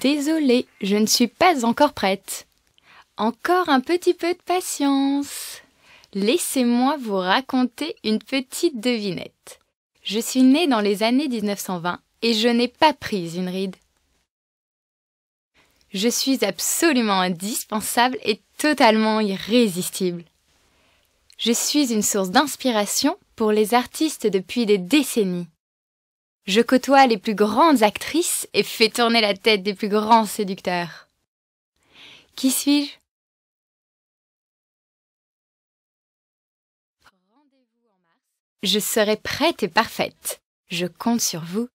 Désolée, je ne suis pas encore prête. Encore un petit peu de patience. Laissez-moi vous raconter une petite devinette. Je suis née dans les années 1920 et je n'ai pas pris une ride. Je suis absolument indispensable et totalement irrésistible. Je suis une source d'inspiration pour les artistes depuis des décennies. Je côtoie les plus grandes actrices et fais tourner la tête des plus grands séducteurs. Qui suis-je? Je serai prête et parfaite. Je compte sur vous.